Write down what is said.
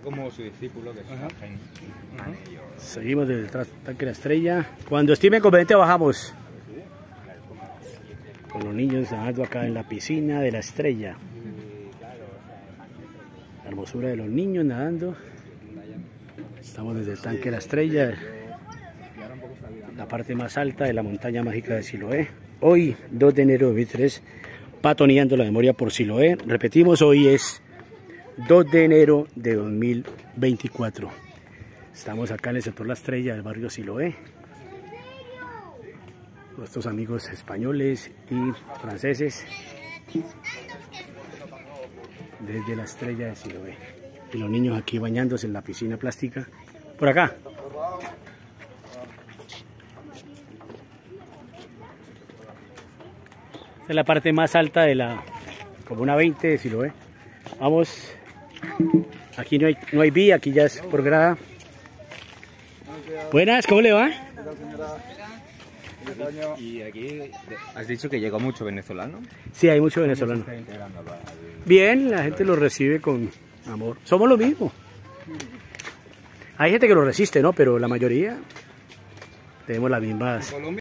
Está como su discípulo, que es Ajá. Anillo. Seguimos desde el tanque La Estrella. Cuando estimen conveniente bajamos. Con los niños nadando acá en la piscina de La Estrella. La hermosura de los niños nadando. Estamos desde el tanque La Estrella. La parte más alta de la montaña mágica de Siloé. Hoy, 2 de enero de 2003, patoneando la memoria por Siloé. Repetimos, hoy es 2 de enero de 2024. Estamos acá en el sector La Estrella del barrio Siloé. Nuestros amigos españoles y franceses desde la Estrella de Siloé. Y los niños aquí bañándose en la piscina plástica. Por acá. Esta es la parte más alta de la Comuna 20 de Siloé. Vamos. Aquí no hay, no hay vía, aquí ya es por grada. Buenas, ¿cómo le va? Y aquí has dicho que llegó mucho venezolano. Sí, hay mucho venezolano. Bien, la gente lo recibe con amor. Somos lo mismo. Hay gente que lo resiste, ¿no? Pero la mayoría tenemos las mismas